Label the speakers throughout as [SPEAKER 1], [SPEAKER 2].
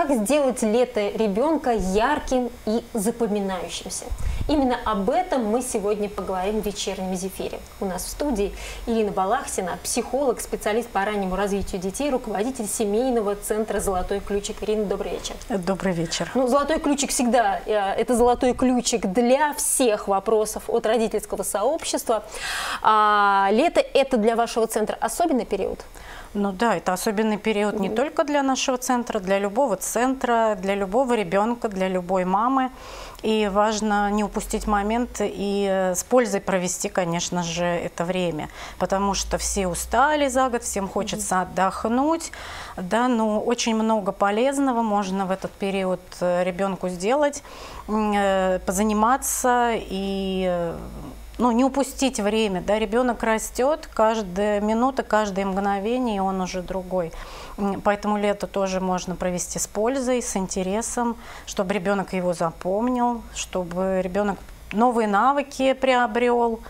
[SPEAKER 1] Как сделать лето ребенка ярким и запоминающимся? Именно об этом мы сегодня поговорим в вечернем зефире. У нас в студии Ирина Балахсина, психолог, специалист по раннему развитию детей, руководитель семейного центра «Золотой ключик». Ирина, добрый вечер.
[SPEAKER 2] Добрый вечер.
[SPEAKER 1] Ну, «Золотой ключик» всегда э, это золотой ключик для всех вопросов от родительского сообщества. А, лето – это для вашего центра особенный период?
[SPEAKER 2] Ну да, это особенный период не только для нашего центра, для любого центра, для любого ребенка, для любой мамы. И важно не упустить момент и э, с пользой провести, конечно же, это время. Потому что все устали за год, всем хочется отдохнуть. Да, но очень много полезного можно в этот период э, ребенку сделать, э, позаниматься и ну, не упустить время, да, ребенок растет, каждая минута, каждое мгновение, он уже другой. Поэтому лето тоже можно провести с пользой, с интересом, чтобы ребенок его запомнил, чтобы ребенок новые навыки приобрел.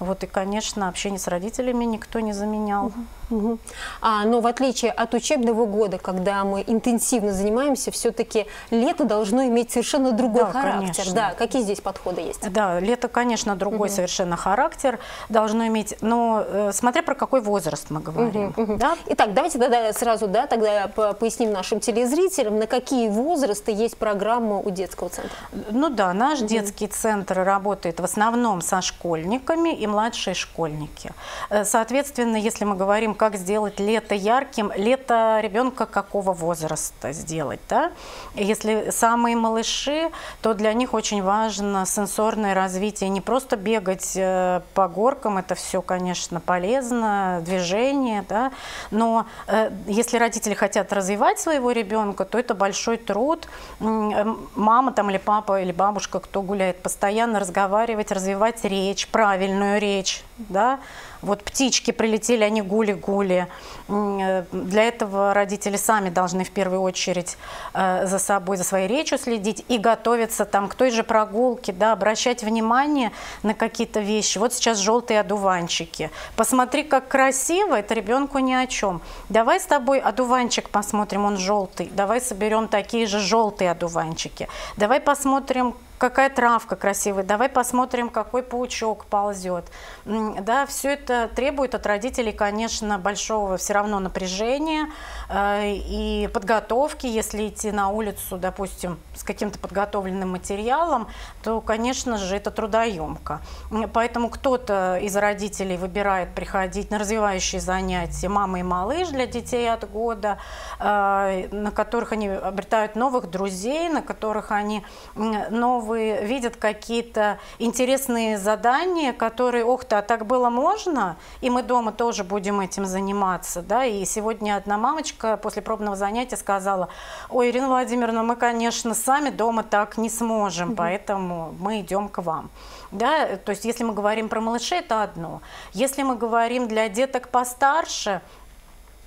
[SPEAKER 2] Вот и, конечно, общение с родителями никто не заменял. Угу.
[SPEAKER 1] Угу. А, но в отличие от учебного года, когда мы интенсивно занимаемся, все-таки лето должно иметь совершенно другой да, характер. Конечно. Да, какие здесь подходы есть?
[SPEAKER 2] Да, лето, конечно, другой угу. совершенно характер должно иметь, но э, смотря про какой возраст мы говорим. Угу, угу. Да?
[SPEAKER 1] Итак, давайте тогда сразу, да, тогда поясним нашим телезрителям, на какие возрасты есть программа у детского центра.
[SPEAKER 2] Ну да, наш угу. детский центр работает в основном со школьниками и младшие школьники. Э, соответственно, если мы говорим как сделать лето ярким, лето ребенка какого возраста сделать, да? Если самые малыши, то для них очень важно сенсорное развитие, не просто бегать э, по горкам, это все, конечно, полезно, движение, да, но э, если родители хотят развивать своего ребенка, то это большой труд. Э, мама там или папа или бабушка, кто гуляет, постоянно разговаривать, развивать речь, правильную речь, да, вот птички прилетели, они гули-гули. Э, для этого родители сами должны в первую очередь э, за собой, за своей речью следить и готовиться там к той же прогулке, да, обращать внимание на какие-то вещи. Вот сейчас желтые одуванчики. Посмотри, как красиво, это ребенку ни о чем. Давай с тобой одуванчик посмотрим, он желтый. Давай соберем такие же желтые одуванчики. Давай посмотрим, какая травка красивая, давай посмотрим, какой паучок ползет. Да, все это требует от родителей, конечно, большого все равно напряжения э, и подготовки. Если идти на улицу, допустим, с каким-то подготовленным материалом, то, конечно же, это трудоемко. Поэтому кто-то из родителей выбирает приходить на развивающие занятия «Мама и малыш» для детей от года, э, на которых они обретают новых друзей, на которых они новые новые, видят какие-то интересные задания, которые, ох ты, а так было можно, и мы дома тоже будем этим заниматься, да, и сегодня одна мамочка после пробного занятия сказала, ой, Ирина Владимировна, мы, конечно, сами дома так не сможем, поэтому мы идем к вам. Да, то есть если мы говорим про малышей, это одно. Если мы говорим для деток постарше,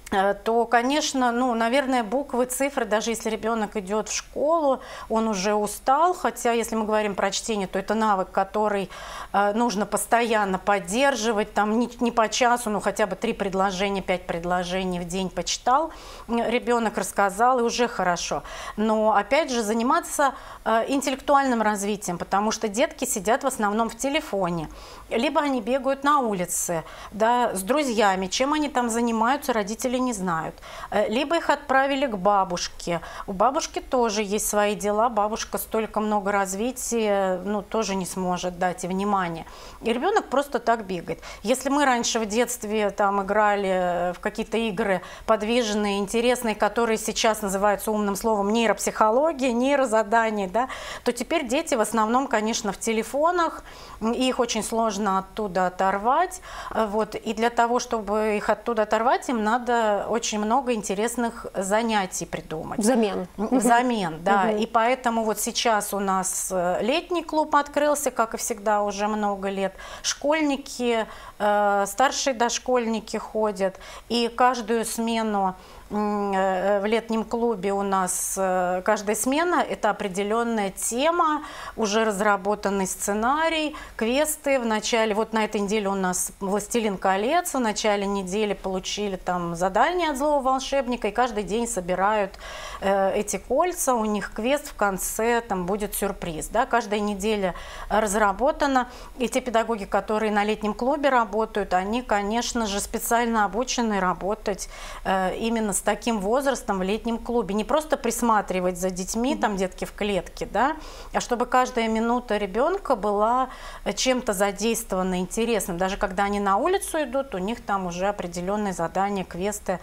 [SPEAKER 2] то, конечно, ну, наверное, буквы, цифры, даже если ребенок идет в школу, он уже устал, хотя, если мы говорим про чтение, то это навык, который э, нужно постоянно поддерживать, там не, не по часу, но хотя бы три предложения, пять предложений в день почитал, ребенок рассказал, и уже хорошо. Но, опять же, заниматься э, интеллектуальным развитием, потому что детки сидят в основном в телефоне, либо они бегают на улице, да, с друзьями, чем они там занимаются, родители родители не знают. Э, либо их отправили к бабушке. У бабушки тоже есть свои дела, бабушка столько много развития, ну, тоже не сможет дать и внимания. И ребенок просто так бегает. Если мы раньше в детстве там играли в какие-то игры подвижные, интересные, которые сейчас называются умным словом нейропсихология, нейрозадания, да, то теперь дети в основном, конечно, в телефонах, их очень сложно оттуда оторвать. Э, вот. И для того, чтобы их оттуда оторвать, им надо очень много интересных занятий придумать.
[SPEAKER 1] Взамен.
[SPEAKER 2] Взамен, да. Угу. И поэтому вот сейчас у нас э, летний клуб открылся, как и всегда, уже много лет. Школьники, старшие дошкольники ходят. И каждую смену Э, в летнем клубе у нас э, каждая смена – это определенная тема, уже разработанный сценарий, квесты. В начале, вот на этой неделе у нас «Властелин колец», в начале недели получили там задание от злого волшебника, и каждый день собирают э, эти кольца, у них квест в конце, там будет сюрприз. Да? Каждая неделя разработана, и те педагоги, которые на летнем клубе работают, они, конечно же, специально обучены работать э, именно с таким возрастом в летнем клубе. Не просто присматривать за детьми, там детки в клетке, да, а чтобы каждая минута ребенка была чем-то задействована интересным. Даже когда они на улицу идут, у них там уже определенные задания, квесты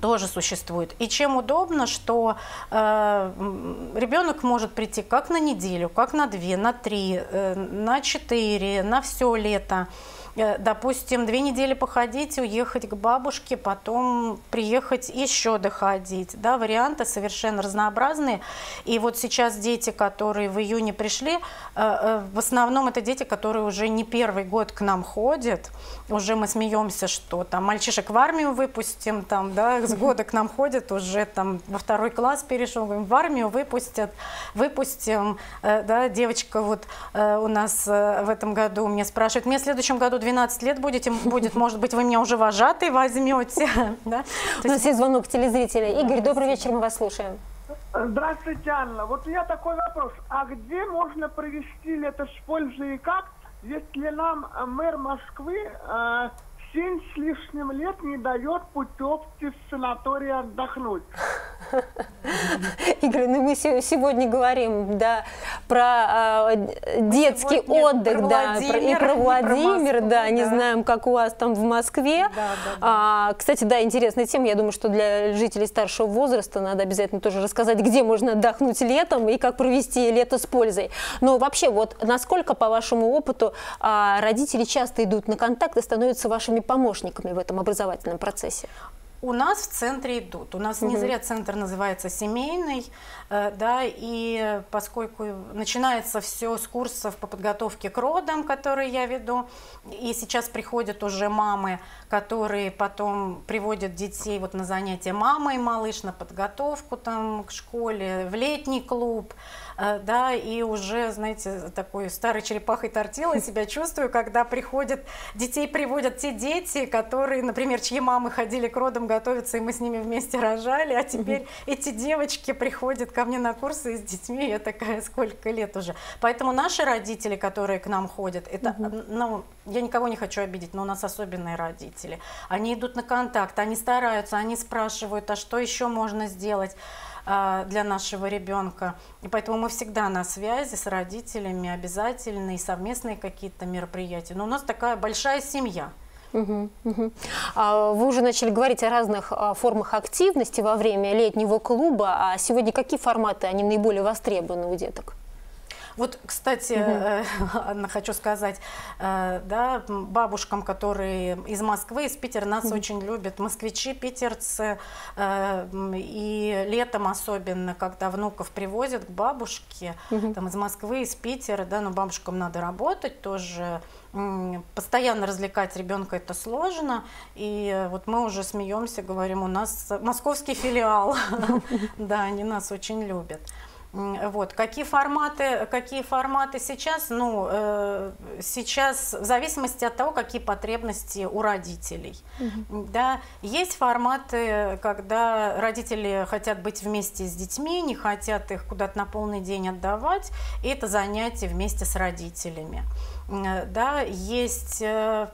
[SPEAKER 2] тоже существует. И чем удобно, что э, ребенок может прийти как на неделю, как на две, на три, э, на четыре, на все лето. Э, допустим, две недели походить, уехать к бабушке, потом приехать еще доходить. Да, варианты совершенно разнообразные. И вот сейчас дети, которые в июне пришли, э, э, в основном это дети, которые уже не первый год к нам ходят. Уже мы смеемся, что там мальчишек в армию выпустим, там, да, с года к нам ходят, уже там во второй класс перешел, говорим, в армию выпустят, выпустим. Да, девочка вот у нас в этом году мне спрашивает, мне в следующем году 12 лет будете, будет, может быть, вы меня уже вожатый возьмете. Да?
[SPEAKER 1] У нас есть звонок телезрителя. Игорь, добрый вечер, мы вас слушаем.
[SPEAKER 3] Здравствуйте, Анна. Вот у меня такой вопрос. А где можно провести лето с пользой и как, если нам мэр Москвы э, семь с лишним лет не дает путевки в санаторий отдохнуть.
[SPEAKER 1] Игорь, ну мы сегодня говорим, да, про э, детский отдых, про да, и про Владимир, про да, не знаем, как у вас там в Москве. Да, да, да. А, кстати, да, интересная тема, я думаю, что для жителей старшего возраста надо обязательно тоже рассказать, где можно отдохнуть летом и как провести лето с пользой. Но вообще, вот насколько, по вашему опыту, а, родители часто идут на контакт и становятся вашими помощниками в этом образовательном процессе?
[SPEAKER 2] У нас в центре идут. У нас угу. не зря центр называется семейный, э, да, и поскольку начинается все с курсов по подготовке к родам, которые я веду, и сейчас приходят уже мамы, которые потом приводят детей вот на занятия мамой малыш, на подготовку там к школе, в летний клуб, да, и уже, знаете, такой старой черепахой тортилой себя чувствую, когда приходят, детей приводят те дети, которые, например, чьи мамы ходили к родам готовиться, и мы с ними вместе рожали, а теперь эти девочки приходят ко мне на курсы с детьми, я такая, сколько лет уже. Поэтому наши родители, которые к нам ходят, это, ну, я никого не хочу обидеть, но у нас особенные родители. Они идут на контакт, они стараются, они спрашивают, а что еще можно сделать. А, для нашего ребенка. И поэтому мы всегда на связи с родителями, обязательные совместные какие-то мероприятия. Но у нас такая большая семья. Угу,
[SPEAKER 1] угу. Вы уже начали говорить о разных а, формах активности во время летнего клуба. А сегодня какие форматы, они наиболее востребованы у деток?
[SPEAKER 2] Вот, кстати, угу. Хочу сказать, э, да, бабушкам, которые из Москвы, из Питера нас угу. очень любят, москвичи, питерцы, э, и летом особенно, когда внуков привозят к бабушке, угу. там из Москвы, из Питера, да, но бабушкам надо работать тоже, постоянно развлекать ребенка это сложно, и вот мы уже смеемся, говорим, у нас московский филиал, да, они нас очень любят. Вот. Какие, форматы, какие форматы сейчас? Ну, э, сейчас в зависимости от того, какие потребности у родителей. Угу. Да, есть форматы, когда родители хотят быть вместе с детьми, не хотят их куда-то на полный день отдавать, и это занятие вместе с родителями. Э, да, есть э,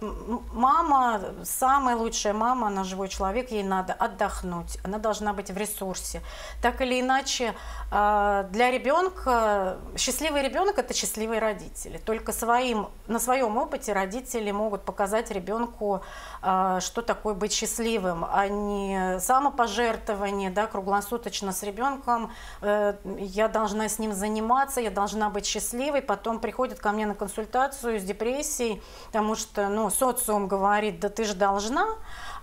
[SPEAKER 2] мама, самая лучшая мама, она живой человек, ей надо отдохнуть, она должна быть в ресурсе. Так или иначе, э, для ребенка, счастливый ребенок – это счастливые родители. Только своим, на своем опыте родители могут показать ребенку, что такое быть счастливым, а не самопожертвование, да, круглосуточно с ребенком. Я должна с ним заниматься, я должна быть счастливой, потом приходит ко мне на консультацию, ситуацию с депрессией, потому что ну, социум говорит, да ты же должна,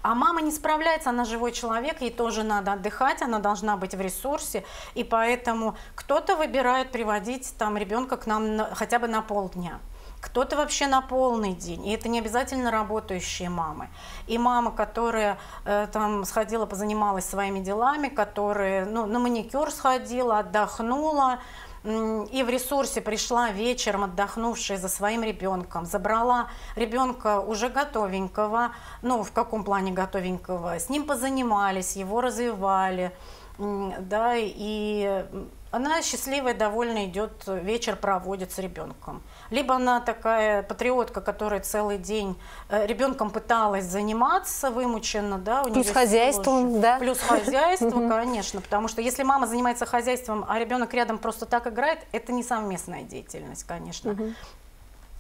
[SPEAKER 2] а мама не справляется, она живой человек, ей тоже надо отдыхать, она должна быть в ресурсе, и поэтому кто-то выбирает приводить там ребенка к нам на, хотя бы на полдня. Кто-то вообще на полный день, и это не обязательно работающие мамы. И мама, которая э, там сходила, позанималась своими делами, которая ну, на маникюр сходила, отдохнула, и в ресурсе пришла вечером отдохнувшая за своим ребенком, забрала ребенка уже готовенького, ну в каком плане готовенького, с ним позанимались, его развивали, да, и она счастливая, довольна идет, вечер проводит с ребенком. Либо она такая патриотка, которая целый день э, ребенком пыталась заниматься, вымученно, да,
[SPEAKER 1] у плюс хозяйством, да.
[SPEAKER 2] Плюс хозяйство, конечно, потому что если мама занимается хозяйством, а ребенок рядом просто так играет, это не совместная деятельность, конечно.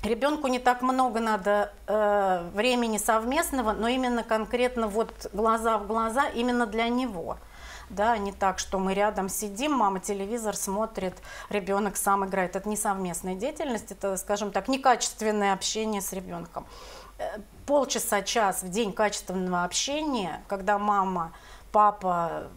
[SPEAKER 2] Ребенку не так много надо э, времени совместного, но именно конкретно вот глаза в глаза именно для него да, не так, что мы рядом сидим, мама телевизор смотрит, ребенок сам играет. Это не совместная деятельность, это, скажем так, некачественное общение с ребенком. Э, полчаса, час в день качественного общения, когда мама, папа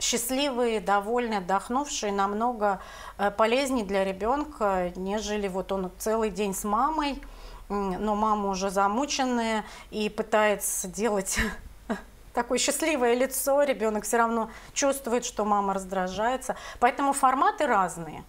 [SPEAKER 2] счастливые, довольные, отдохнувшие, намного э, полезнее для ребенка, нежели вот он целый день с мамой, но мама уже замученная и пытается делать такое счастливое лицо, ребенок все равно чувствует, что мама раздражается. Поэтому форматы разные.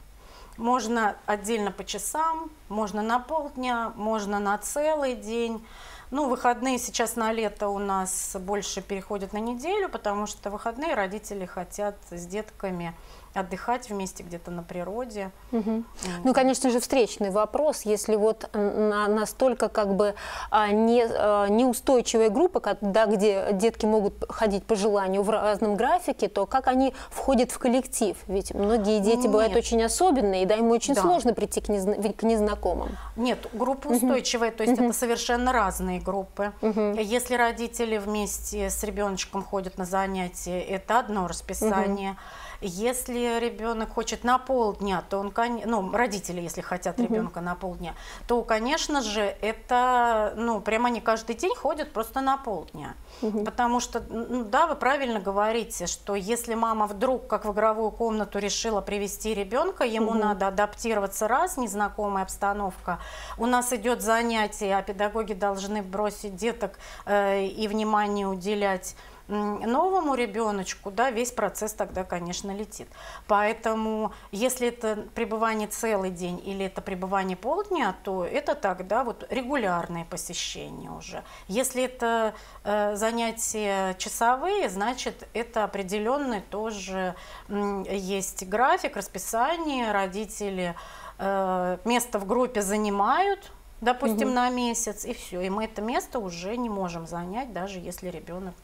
[SPEAKER 2] Можно отдельно по часам, можно на полдня, можно на целый день. Ну, выходные сейчас на лето у нас больше переходят на неделю, потому что выходные родители хотят с детками отдыхать вместе где-то на природе.
[SPEAKER 1] Угу. Ну, конечно же, встречный вопрос, если вот на, настолько как бы а, не, а, неустойчивая группа, да, где детки могут ходить по желанию в разном графике, то как они входят в коллектив? Ведь многие дети Нет. бывают очень особенные, да, им очень да. сложно прийти к, незна к незнакомым.
[SPEAKER 2] Нет, группа устойчивая, угу. то есть угу. это совершенно разные группы. Угу. Если родители вместе с ребеночком ходят на занятия, это одно расписание. Угу. Если ребенок хочет на полдня, то он, ну, родители, если хотят угу. ребенка на полдня, то, конечно же, это, ну, прямо они каждый день ходят просто на полдня. Угу. Потому что, ну, да, вы правильно говорите, что если мама вдруг, как в игровую комнату, решила привести ребенка, ему угу. надо адаптироваться раз, незнакомая обстановка. У нас идет занятие, а педагоги должны бросить деток э, и внимание уделять новому ребеночку, да, весь процесс тогда, конечно, летит. Поэтому, если это пребывание целый день или это пребывание полдня, то это тогда вот регулярные посещения уже. Если это э, занятия часовые, значит, это определенный тоже э, есть график, расписание, родители э, место в группе занимают, допустим, угу. на месяц, и все. И мы это место уже не можем занять, даже если ребенок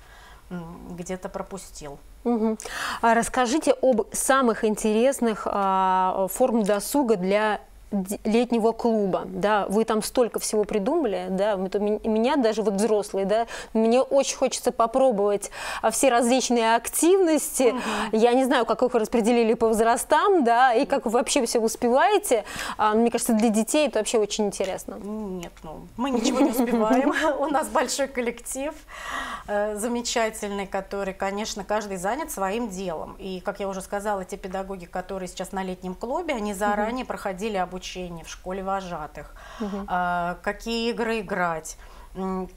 [SPEAKER 2] где-то пропустил.
[SPEAKER 1] Угу. А расскажите об самых интересных а, форм досуга для летнего клуба, да, вы там столько всего придумали, да, меня даже вот взрослые, да, мне очень хочется попробовать а, все различные активности, угу. я не знаю, как их распределили по возрастам, да, и как вы вообще все успеваете, а, мне кажется, для детей это вообще очень интересно.
[SPEAKER 2] Нет, ну, мы ничего не успеваем, у нас большой коллектив, замечательный, который, конечно, каждый занят своим делом, и, как я уже сказала, те педагоги, которые сейчас на летнем клубе, они заранее проходили обучение в школе вожатых, угу. какие игры играть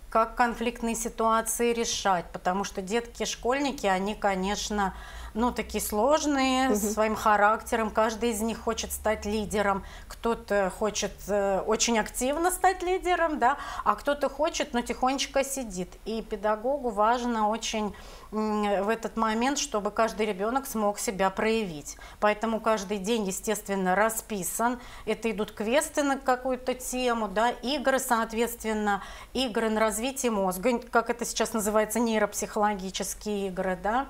[SPEAKER 2] как конфликтные ситуации решать, потому что детки, школьники, они, конечно, ну, такие сложные, угу. своим характером, каждый из них хочет стать лидером, кто-то хочет э, очень активно стать лидером, да, а кто-то хочет, но тихонечко сидит. И педагогу важно очень в этот момент, чтобы каждый ребенок смог себя проявить. Поэтому каждый день, естественно, расписан. Это идут квесты на какую-то тему, да, игры, соответственно, игры на развитие мозга, как это сейчас называется, нейропсихологические игры, да,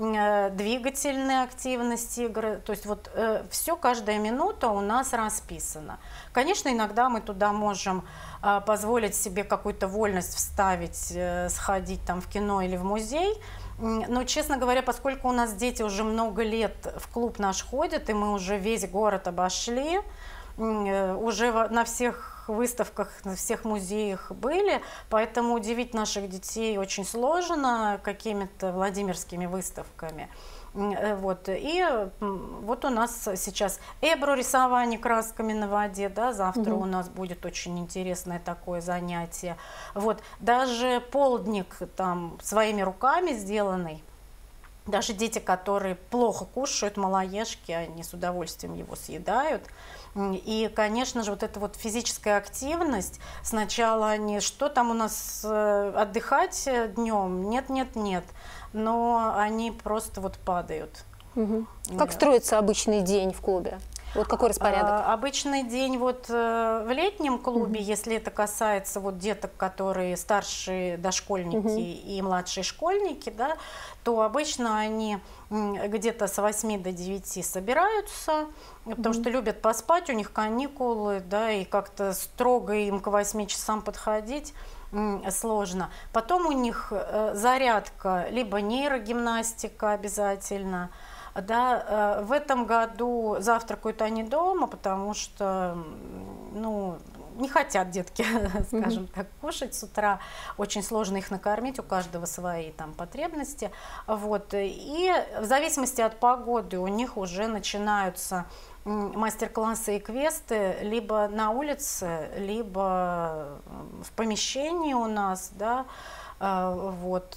[SPEAKER 2] Э, двигательные активности. То есть вот э, все, каждая минута у нас расписано. Конечно, иногда мы туда можем э, позволить себе какую-то вольность вставить, сходить там в кино или в музей. Но, честно говоря, поскольку у нас дети уже много лет в клуб наш ходят, и мы уже весь город обошли, уже на всех выставках, на всех музеях были, поэтому удивить наших детей очень сложно какими-то владимирскими выставками. Э, вот. И вот у нас сейчас эбро рисование красками на воде, да, завтра угу. у нас будет очень интересное такое занятие. Вот. Даже полдник там своими руками сделанный, Даже дети, которые плохо кушают малоежки, они с удовольствием его съедают. И, конечно же, вот эта вот физическая активность, сначала они, что там у нас э, отдыхать днем? Нет, нет, нет. Но они просто вот падают.
[SPEAKER 1] Угу. Как строится обычный день в клубе? Вот какой распорядок?
[SPEAKER 2] А, обычный день вот э, в летнем клубе, mm если это касается вот деток, которые старшие дошкольники mm и младшие школьники, да, то обычно они где-то с 8 до 9 собираются, потому mm что любят поспать, у них каникулы, да, и как-то строго им к 8 часам подходить сложно. Потом у них э, зарядка, либо нейрогимнастика обязательно, да, э, в этом году завтракают они дома, потому что ну, не хотят детки, скажем mm-hmm. так, кушать с утра. Очень сложно их накормить, у каждого свои там потребности. Вот. И в зависимости от погоды у них уже начинаются мастер-классы и квесты либо на улице, либо в помещении у нас, да, вот.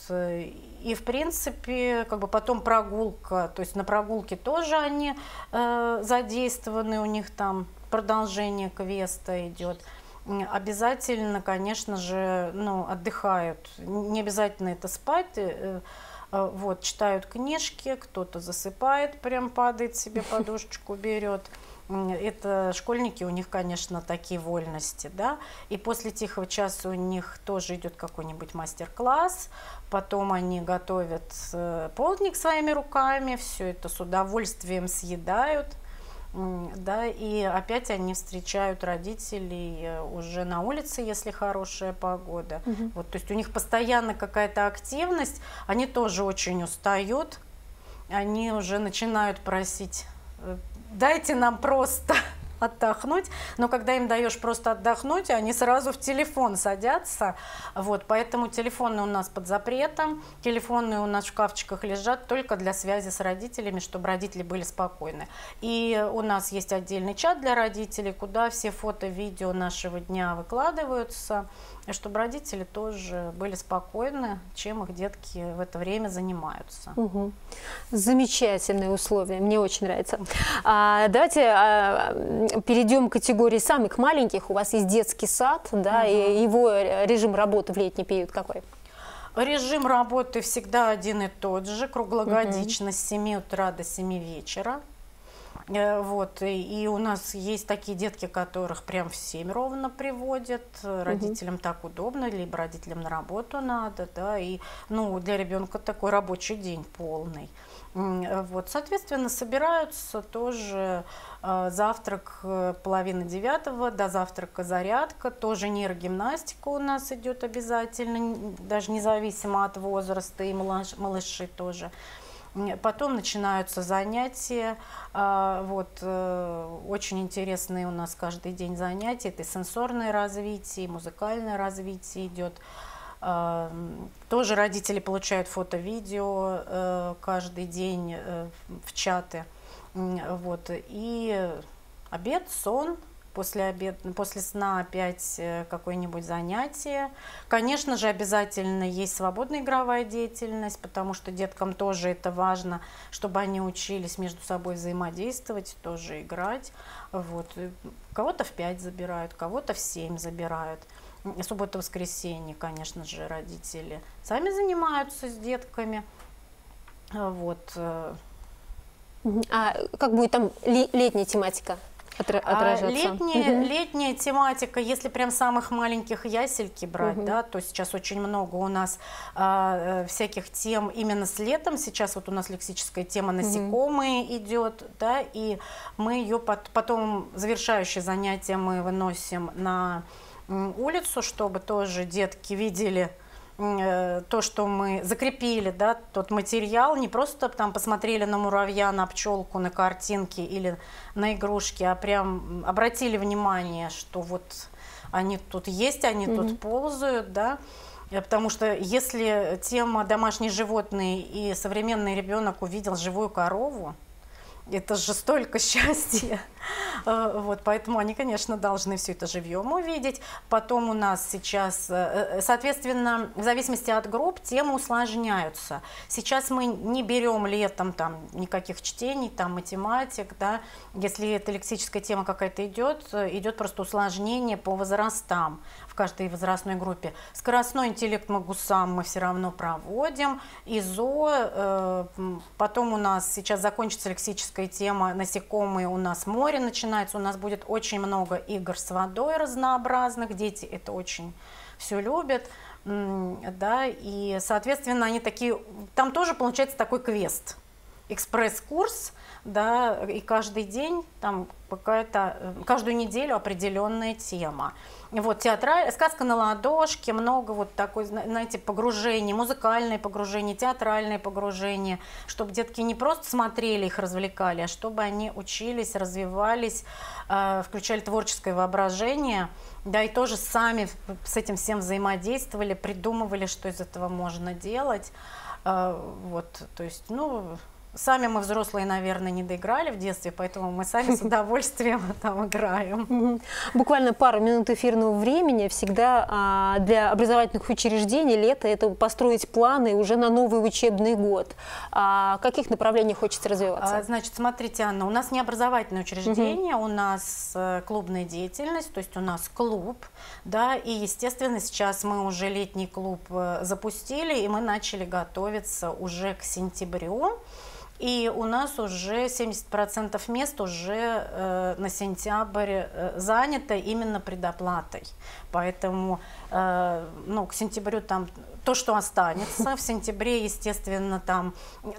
[SPEAKER 2] И, в принципе, как бы потом прогулка, то есть на прогулке тоже они э, задействованы, у них там продолжение квеста идет. Обязательно, конечно же, ну, отдыхают. Не обязательно это спать. Э, э, вот, читают книжки, кто-то засыпает, прям падает себе подушечку, берет это школьники, у них, конечно, такие вольности, да, и после тихого часа у них тоже идет какой-нибудь мастер-класс, потом они готовят э, полдник своими руками, все это с удовольствием съедают, да, и опять они встречают родителей э, уже на улице, если хорошая погода. Угу. Вот, то есть у них постоянно какая-то активность, они тоже очень устают, они уже начинают просить э, дайте нам просто отдохнуть, но когда им даешь просто отдохнуть, они сразу в телефон садятся, вот, поэтому телефоны у нас под запретом, телефоны у нас в шкафчиках лежат только для связи с родителями, чтобы родители были спокойны. И у нас есть отдельный чат для родителей, куда все фото, видео нашего дня выкладываются, и чтобы родители тоже были спокойны, чем их детки в это время занимаются.
[SPEAKER 1] Угу. Замечательные условия, мне очень нравится. А, давайте а, перейдем к категории самых маленьких. У вас есть детский сад, да, угу. и его режим работы в летний период какой?
[SPEAKER 2] Режим работы всегда один и тот же, круглогодично угу. с 7 утра до 7 вечера. Э, вот, и, у нас есть такие детки, которых прям в 7 ровно приводят. Родителям угу. так удобно, либо родителям на работу надо, да, и, ну, для ребенка такой рабочий день полный. Вот, соответственно, собираются тоже э, завтрак э, половины девятого, до завтрака зарядка, тоже нейрогимнастика у нас идет обязательно, даже независимо от возраста, и малыш, малыши тоже. Потом начинаются занятия. А, вот, э, очень интересные у нас каждый день занятия. Это сенсорное развитие, музыкальное развитие идет. А, тоже родители получают фото-видео э, каждый день э, в чаты. Вот. И обед, сон – после, обед, после сна опять э, какое-нибудь занятие. Конечно же, обязательно есть свободная игровая деятельность, потому что деткам тоже это важно, чтобы они учились между собой взаимодействовать, тоже играть. Вот. Кого-то в 5 забирают, кого-то в 7 забирают. Суббота-воскресенье, конечно же, родители сами занимаются с детками. Вот. Э.
[SPEAKER 1] А как будет там летняя тематика? Отражаться.
[SPEAKER 2] Летняя, угу. летняя тематика, если прям самых маленьких ясельки брать, угу. да, то сейчас очень много у нас а, э, всяких тем именно с летом. Сейчас вот у нас лексическая тема насекомые угу. идет, да, и мы ее под, потом завершающее занятие мы выносим на улицу, чтобы тоже детки видели то, что мы закрепили, да, тот материал, не просто там посмотрели на муравья, на пчелку, на картинки или на игрушки, а прям обратили внимание, что вот они тут есть, они mm-hmm. тут ползают, да, э, Потому что если тема домашние животные и современный ребенок увидел живую корову, это же столько счастья. Э, вот, поэтому они, конечно, должны все это живьем увидеть. Потом у нас сейчас, э, э, соответственно, в зависимости от групп, темы усложняются. Сейчас мы не берем летом там никаких чтений, там математик, да, если это лексическая тема какая-то идет, идет просто усложнение по возрастам в каждой возрастной группе. Скоростной интеллект Магусам мы все равно проводим. ИЗО, э, потом у нас сейчас закончится лексическая тема насекомые, у нас море начинается, у нас будет очень много игр с водой разнообразных, дети это очень все любят да, и, соответственно, они такие, там тоже получается такой квест, экспресс-курс, да, и каждый день там какая-то, э, каждую неделю определенная тема. Вот театраль, сказка на ладошке, много вот такой, знаете, погружений, музыкальное погружение, театральное погружение, чтобы детки не просто смотрели их, развлекали, а чтобы они учились, развивались, э, включали творческое воображение, да, и тоже сами с этим всем взаимодействовали, придумывали, что из этого можно делать. Э, вот, то есть, ну, Сами мы взрослые, наверное, не доиграли в детстве, поэтому мы сами с удовольствием там играем.
[SPEAKER 1] Буквально пару минут эфирного времени. Всегда а, для образовательных учреждений лето – это построить планы уже на новый учебный год. А в каких направлениях хочется развиваться? А,
[SPEAKER 2] значит, смотрите, Анна, у нас не образовательное учреждение, у нас э, клубная деятельность, то есть у нас клуб, да, и, естественно, сейчас мы уже летний клуб э, запустили, и мы начали готовиться уже к сентябрю. И у нас уже 70% мест уже э, на сентябрь э, занято именно предоплатой. Поэтому э, ну, к сентябрю там то, что останется. В сентябре, естественно, там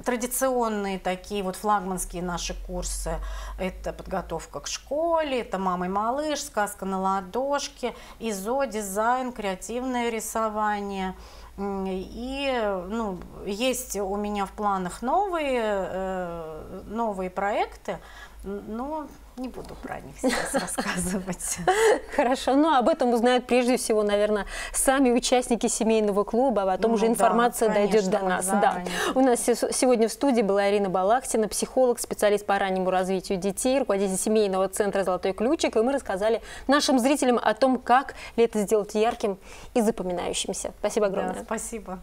[SPEAKER 2] традиционные такие вот флагманские наши курсы. Это подготовка к школе, это «Мама и малыш», «Сказка на ладошке», ИЗО, дизайн, креативное рисование – и ну, есть у меня в планах новые, э, новые проекты, но не буду про них сейчас рассказывать.
[SPEAKER 1] Хорошо, но ну, об этом узнают прежде всего, наверное, сами участники семейного клуба, а потом ну, уже информация да, дойдет до нас. Да. У нас сегодня в студии была Ирина Балахтина, психолог, специалист по раннему развитию детей, руководитель семейного центра «Золотой ключик», и мы рассказали нашим зрителям о том, как лето сделать ярким и запоминающимся. Спасибо огромное. Да,
[SPEAKER 2] спасибо.